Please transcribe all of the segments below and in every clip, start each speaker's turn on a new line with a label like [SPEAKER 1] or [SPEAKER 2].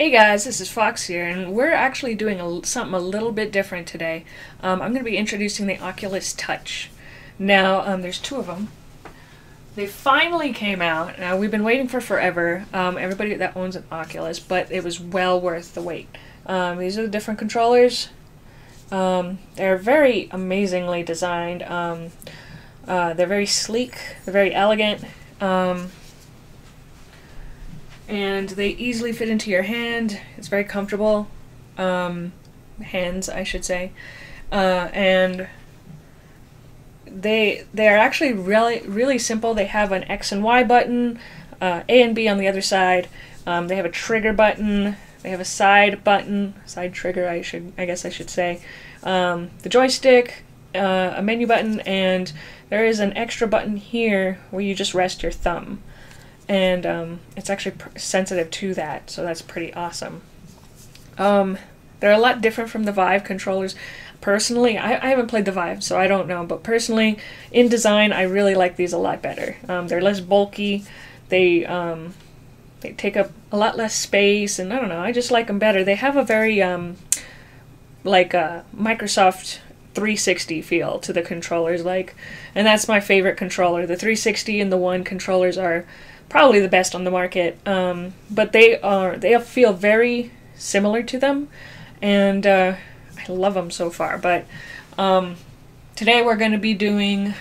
[SPEAKER 1] Hey guys, this is Fox here, and we're actually doing a, something a little bit different today. Um, I'm going to be introducing the Oculus Touch. Now, um, there's two of them. They finally came out. Now, we've been waiting for forever, um, everybody that owns an Oculus, but it was well worth the wait. Um, these are the different controllers. Um, they're very amazingly designed. Um, uh, they're very sleek, they're very elegant and they easily fit into your hand. It's very comfortable. Um, hands, I should say. Uh, and they they are actually really really simple. They have an X and Y button, uh, A and B on the other side. Um, they have a trigger button. They have a side button, side trigger. I should I guess I should say. Um, the joystick, uh, a menu button, and there is an extra button here where you just rest your thumb and um, it's actually sensitive to that, so that's pretty awesome. Um, they're a lot different from the Vive controllers. Personally, I, I haven't played the Vive, so I don't know, but personally, in design, I really like these a lot better. Um, they're less bulky, they um, they take up a lot less space, and I don't know, I just like them better. They have a very um, like a Microsoft 360 feel to the controllers, like, and that's my favorite controller. The 360 and the One controllers are probably the best on the market. Um, but they are they feel very similar to them, and uh, I love them so far. But um, today we're going to be doing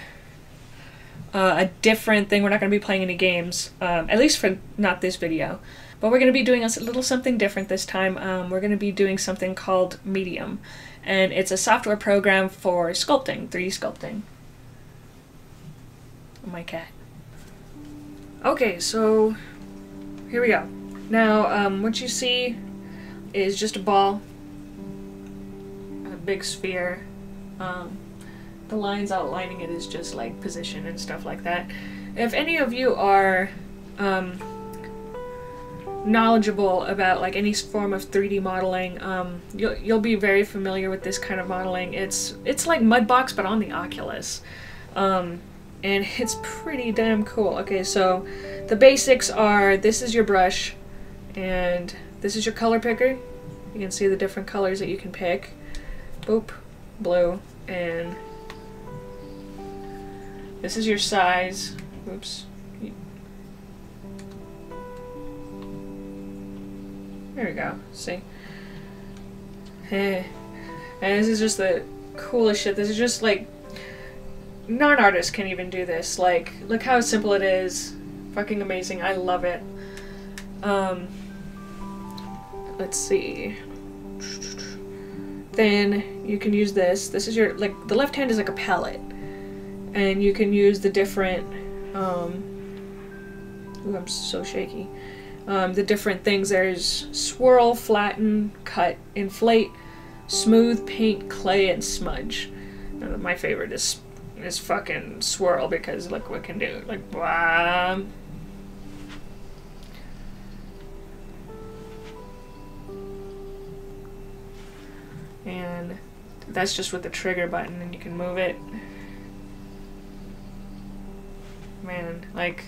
[SPEAKER 1] uh, a different thing. We're not going to be playing any games, um, at least for not this video. But we're going to be doing a little something different this time. Um, we're going to be doing something called Medium, and it's a software program for sculpting, 3D sculpting. Oh, my cat. Okay, so here we go. Now, um, what you see is just a ball, a big sphere. Um, the lines outlining it is just like position and stuff like that. If any of you are um, knowledgeable about like any form of 3D modeling, um, you'll you'll be very familiar with this kind of modeling. It's it's like Mudbox but on the Oculus. Um, and it's pretty damn cool. Okay, so the basics are this is your brush, and this is your color picker. You can see the different colors that you can pick. Boop, blue, and this is your size. Oops. There we go. See? Hey. and this is just the coolest shit. This is just like non-artists can even do this. Like, look how simple it is. Fucking amazing. I love it. Um, let's see. Then you can use this. This is your, like, the left hand is like a palette. And you can use the different, um, ooh, I'm so shaky. Um, the different things. There's swirl, flatten, cut, inflate, smooth, paint, clay, and smudge. My favorite is this fucking swirl because look what can do. Like, blah. And that's just with the trigger button and you can move it. Man, like,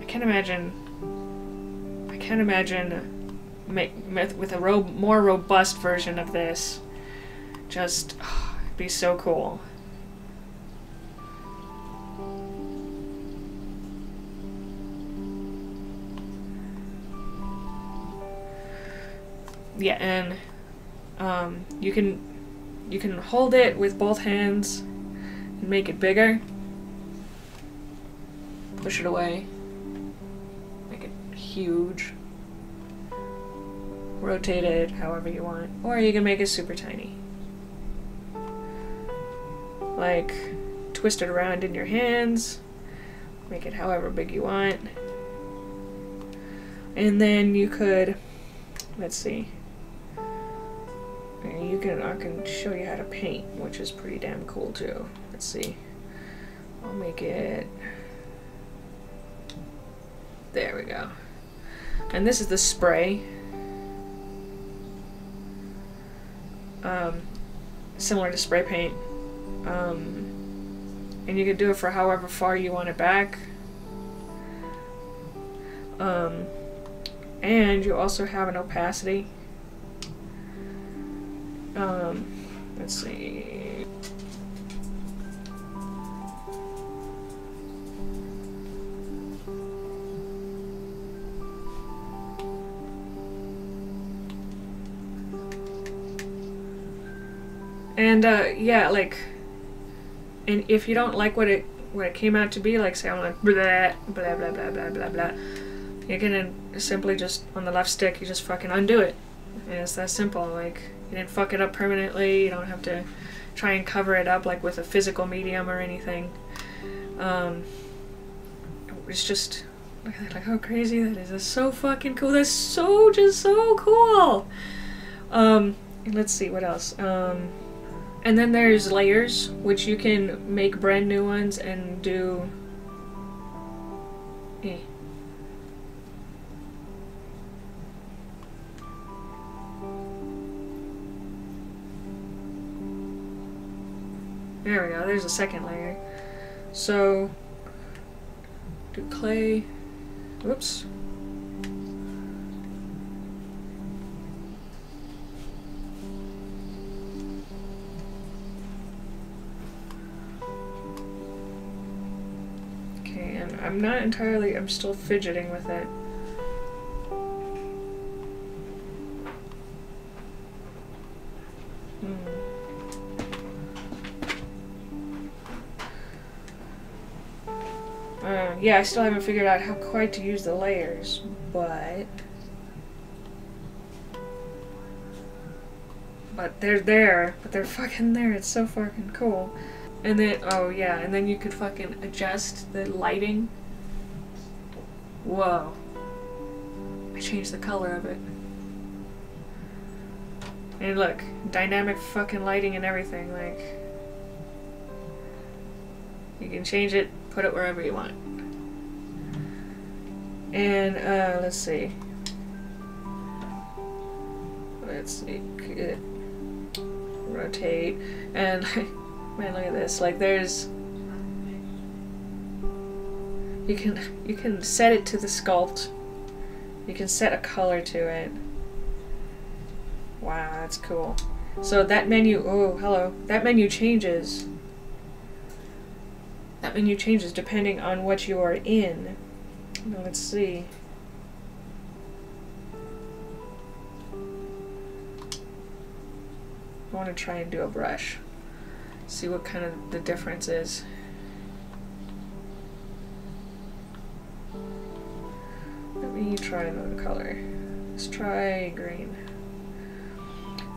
[SPEAKER 1] I can't imagine, I can't imagine make, with a ro more robust version of this. Just, oh, it'd be so cool. Yeah, and um, you can you can hold it with both hands and make it bigger. Push it away. Make it huge. Rotate it however you want. Or you can make it super tiny. Like, twist it around in your hands. Make it however big you want. And then you could, let's see, can I can show you how to paint, which is pretty damn cool too. Let's see. I'll make it there we go. And this is the spray. Um, similar to spray paint. Um, and you can do it for however far you want it back. Um, and you also have an opacity. Um, let's see. And uh, yeah, like, and if you don't like what it what it came out to be, like say I'm like blah blah blah blah blah blah blah, you can simply just on the left stick you just fucking undo it, and it's that simple. Like you didn't fuck it up permanently. You don't have to try and cover it up like with a physical medium or anything. Um, it's just look at that, like how crazy that is. That's so fucking cool. That's so just so cool. Um, let's see what else. Um, and then there's layers, which you can make brand new ones and do. Eh. There we go, there's a second layer. So, do clay. Whoops. Okay, and I'm not entirely, I'm still fidgeting with it. Yeah, I still haven't figured out how quite to use the layers, but... But they're there, but they're fucking there, it's so fucking cool. And then, oh yeah, and then you could fucking adjust the lighting. Whoa. I changed the color of it. And look, dynamic fucking lighting and everything, like... You can change it, put it wherever you want. And, uh, let's see. Let's see. Rotate. And, man, look at this. Like, there's... You can, you can set it to the sculpt. You can set a color to it. Wow, that's cool. So that menu, oh, hello. That menu changes. That menu changes depending on what you are in. Let's see. I want to try and do a brush. See what kind of the difference is. Let me try another color. Let's try green.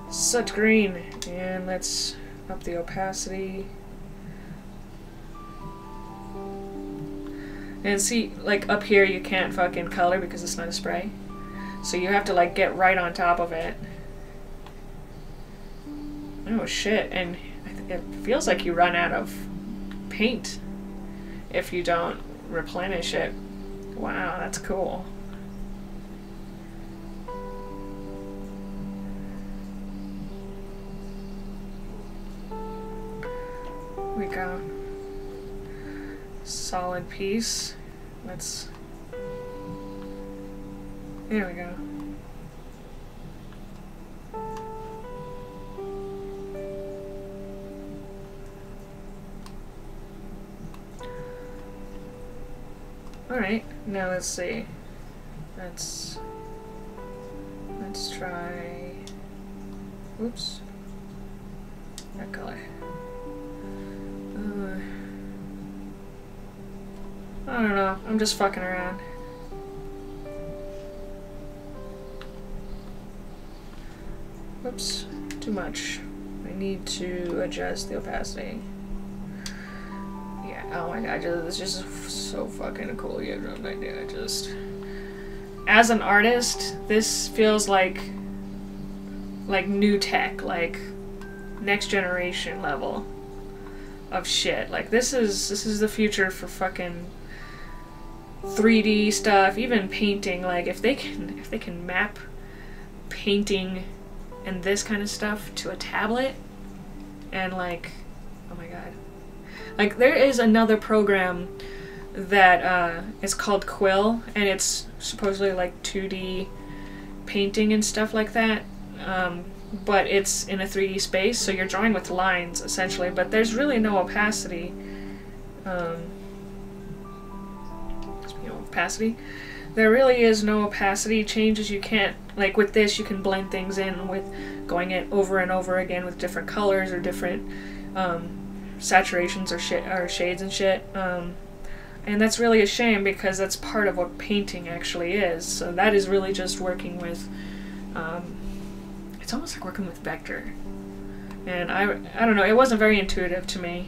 [SPEAKER 1] Such green. And let's up the opacity. And see, like up here you can't fucking color because it's not a spray. So you have to like get right on top of it. Oh shit, and it feels like you run out of paint if you don't replenish it. Wow, that's cool. We go. Solid piece. Let's. There we go. Alright, now let's see. Let's let's try oops. That color. I don't know. I'm just fucking around. Oops, too much. I need to adjust the opacity. Yeah, oh my god, just, is just so fucking cool. You have no idea. I just. As an artist, this feels like. like new tech, like next generation level of shit. Like this is this is the future for fucking 3D stuff, even painting. Like if they can if they can map painting and this kind of stuff to a tablet and like oh my god. Like there is another program that uh, is called Quill, and it's supposedly like 2D painting and stuff like that. Um, but it's in a 3D space, so you're drawing with lines essentially. But there's really no opacity. Um, opacity. There really is no opacity changes. You can't like with this. You can blend things in with going it over and over again with different colors or different um, saturations or shit or shades and shit. Um, and that's really a shame because that's part of what painting actually is. So that is really just working with. Um, it's almost like working with vector, and I I don't know. It wasn't very intuitive to me.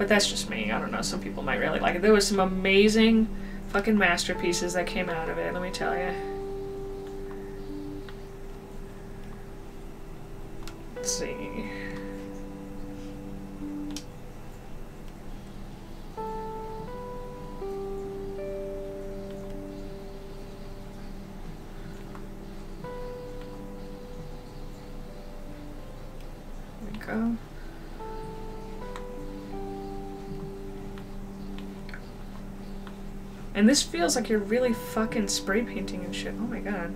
[SPEAKER 1] But that's just me. I don't know. Some people might really like it. There was some amazing fucking masterpieces that came out of it. Let me tell you. Let's see. And this feels like you're really fucking spray painting and shit. Oh my god.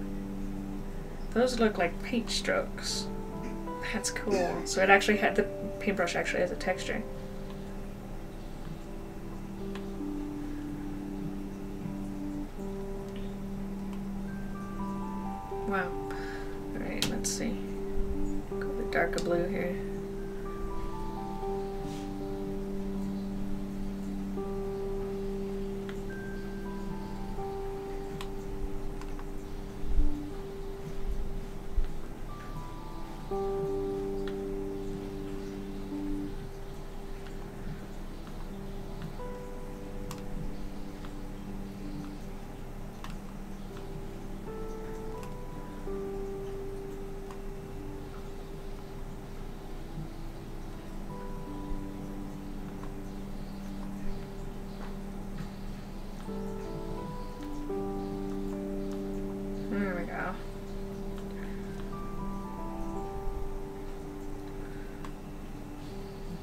[SPEAKER 1] Those look like paint strokes. That's cool. So it actually had, the paintbrush actually has a texture. Wow.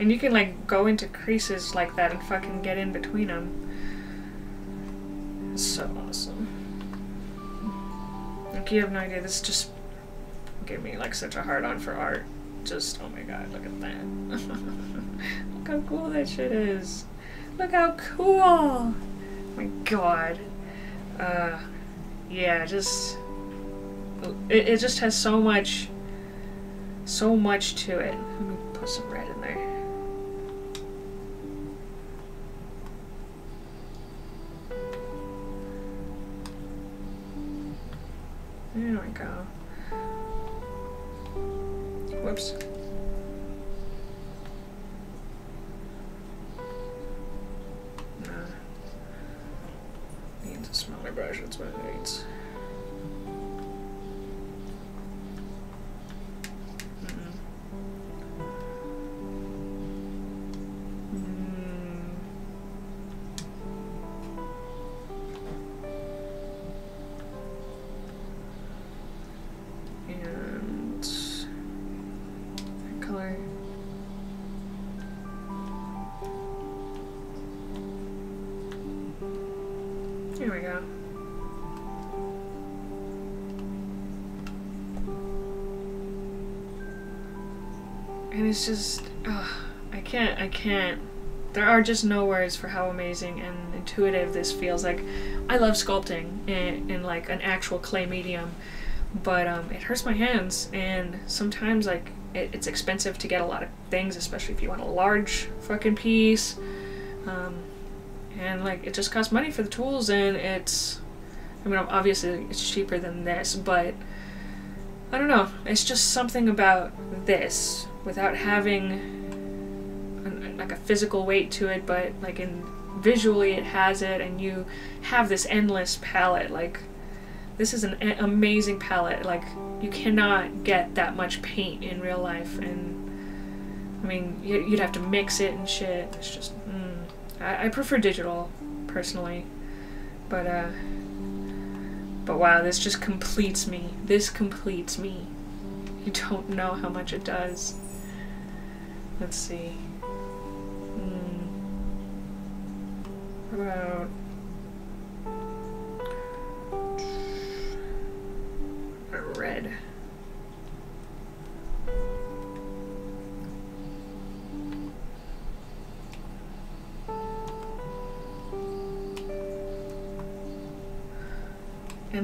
[SPEAKER 1] And you can like go into creases like that and fucking get in between them. It's so awesome. Like you have no idea, this just gave me like such a hard on for art. Just, oh my god, look at that. look how cool that shit is. Look how cool! Oh my god. Uh, yeah, just, it, it just has so much, so much to it. Let me put some red in Whoops. Nah. Needs a smaller brush, that's what it needs. It's just, I can't, I can't. There are just no words for how amazing and intuitive this feels. Like, I love sculpting in, in like an actual clay medium, but um, it hurts my hands, and sometimes like it, it's expensive to get a lot of things, especially if you want a large fucking piece. Um, and like it just costs money for the tools, and it's, I mean, obviously it's cheaper than this, but I don't know. It's just something about this without having an, like a physical weight to it, but like in visually it has it, and you have this endless palette. Like this is an amazing palette. Like you cannot get that much paint in real life, and I mean you, would have to mix it and shit. It's just. I, I prefer digital personally, but uh. But wow, this just completes me. This completes me. You don't know how much it does. Let's see. Mm. about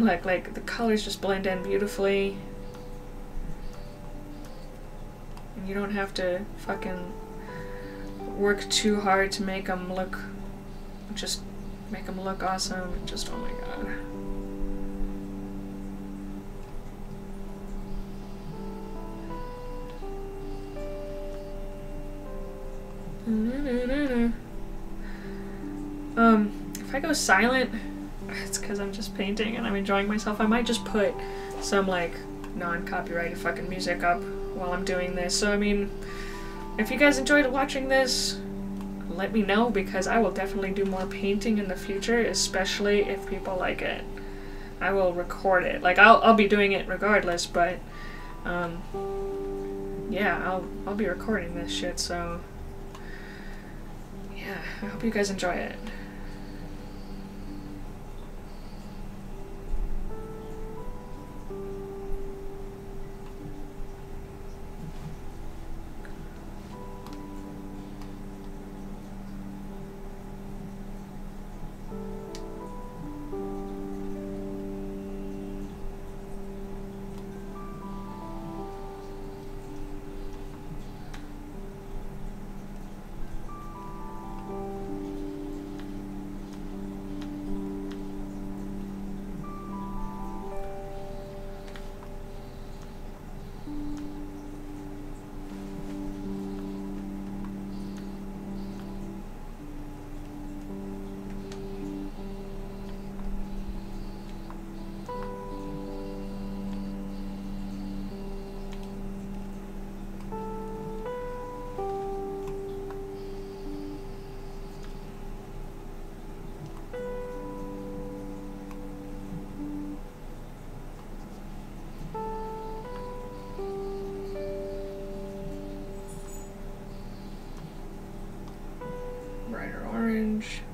[SPEAKER 1] Look, like the colors just blend in beautifully. And you don't have to fucking work too hard to make them look just make them look awesome. Just oh my god. Um, if I go silent, it's because I'm just painting and I'm enjoying myself. I might just put some like non-copyrighted fucking music up while I'm doing this. So I mean, if you guys enjoyed watching this, let me know because I will definitely do more painting in the future, especially if people like it. I will record it. Like I'll I'll be doing it regardless, but um yeah, I'll I'll be recording this shit, so yeah, I hope you guys enjoy it. orange.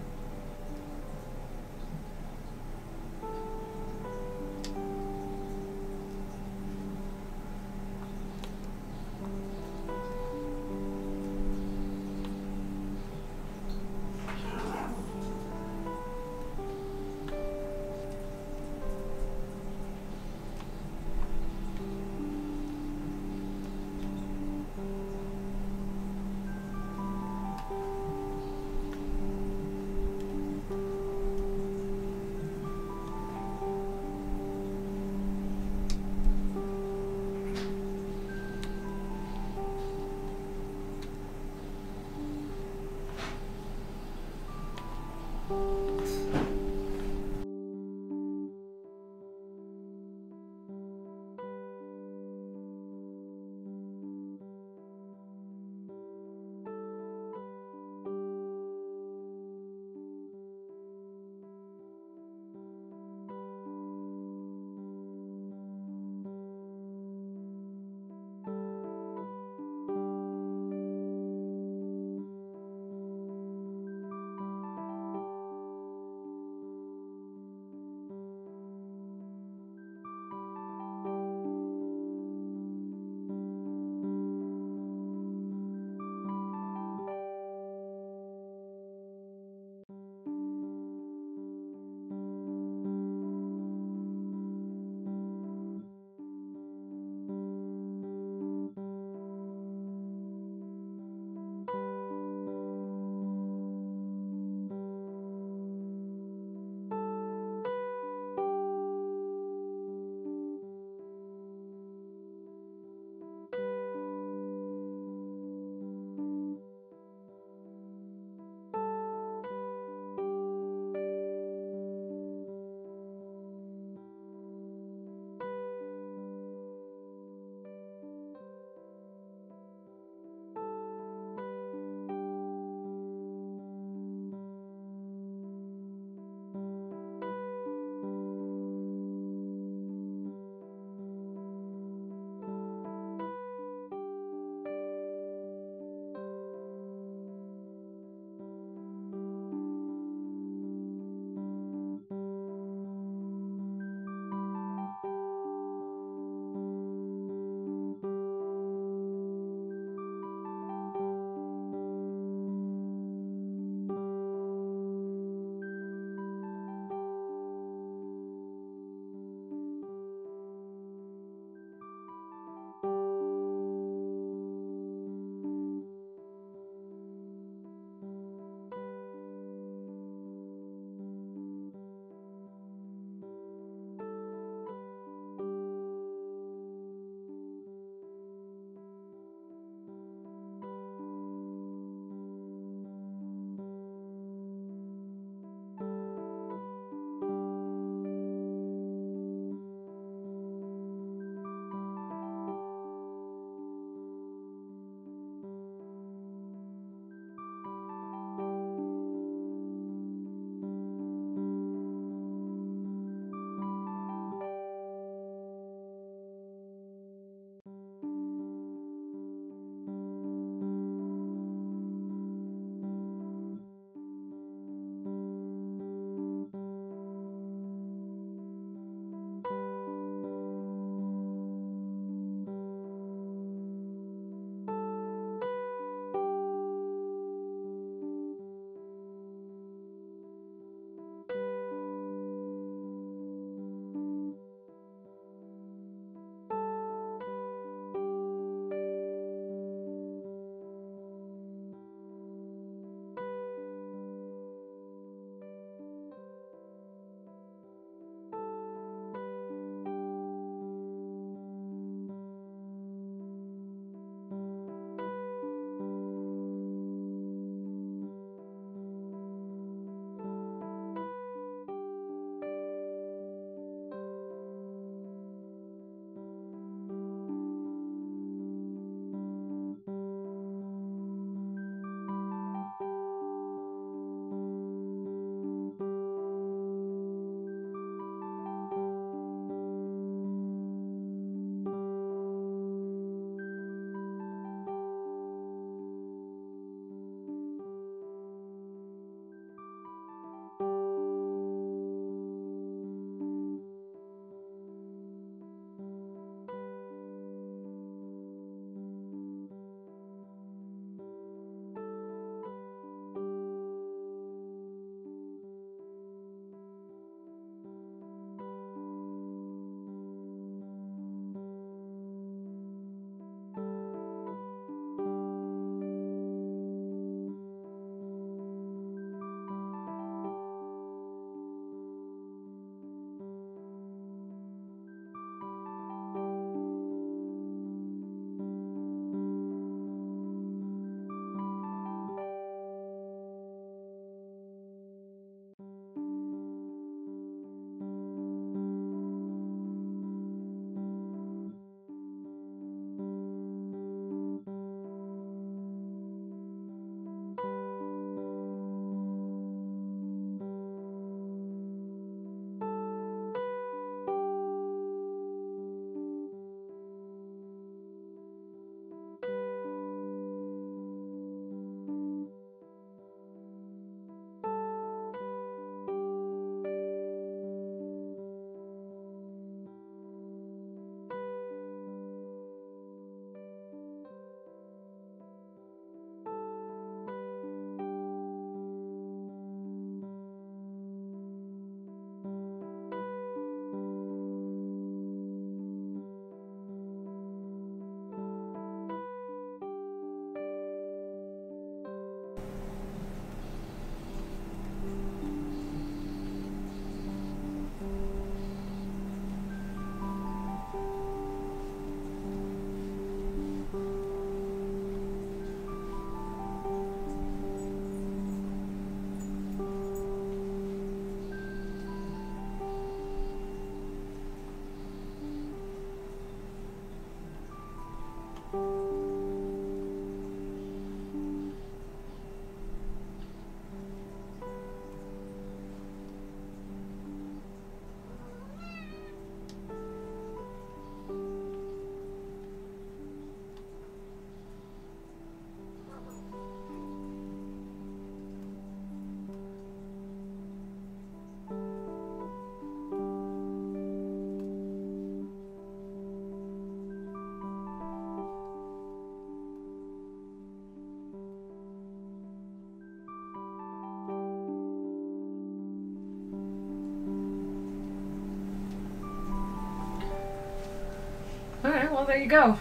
[SPEAKER 1] Well, there you go.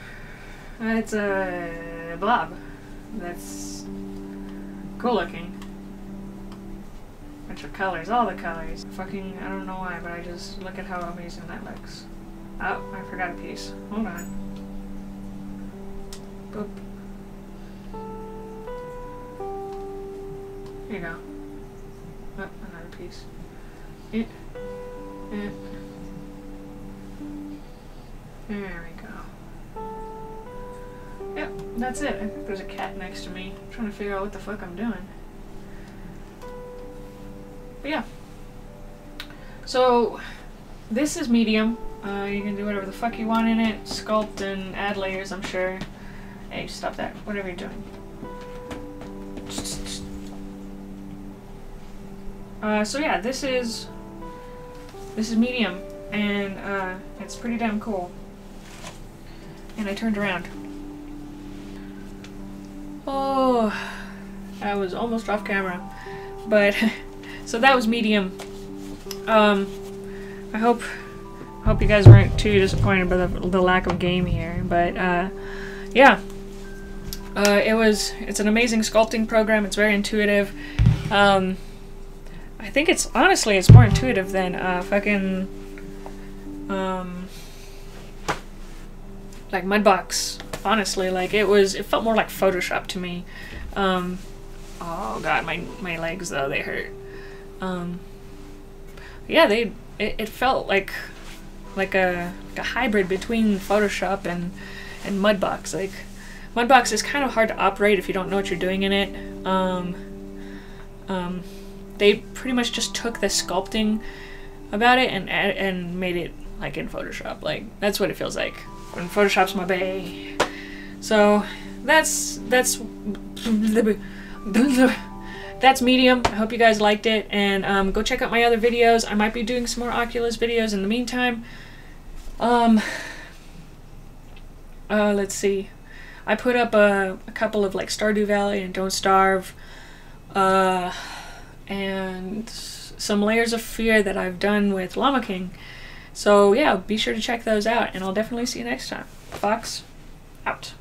[SPEAKER 1] Uh, it's a blob. That's cool looking. Bunch of colors, all the colors. Fucking, I don't know why, but I just look at how amazing that looks. Oh, I forgot a piece. Hold on. Boop. Here you go. Oh, another piece. It. It. There we go. Yep, that's it. I think there's a cat next to me. I'm trying to figure out what the fuck I'm doing. But yeah. So, this is medium. Uh, you can do whatever the fuck you want in it. Sculpt and add layers, I'm sure. Hey, stop that. Whatever you're doing. Uh, so yeah, this is this is medium, and uh, it's pretty damn cool. And I turned around. I was almost off camera, but so that was medium. Um, I hope hope you guys weren't too disappointed by the, the lack of game here, but uh, yeah. Uh, it was it's an amazing sculpting program. It's very intuitive. Um, I think it's honestly it's more intuitive than uh, fucking um, like Mudbox. Honestly, like it was it felt more like Photoshop to me. Um, oh god, my my legs though they hurt. Um, yeah, they it, it felt like like a like a hybrid between Photoshop and and Mudbox. Like Mudbox is kind of hard to operate if you don't know what you're doing in it. Um, um, they pretty much just took the sculpting about it and and made it like in Photoshop. Like that's what it feels like when Photoshop's my bay. So that's that's that's medium. I hope you guys liked it, and um, go check out my other videos. I might be doing some more Oculus videos in the meantime. Um, uh, let's see. I put up a, a couple of like Stardew Valley and Don't Starve. Uh, and some layers of fear that I've done with Llama King. So yeah, be sure to check those out, and I'll definitely see you next time. Fox, out.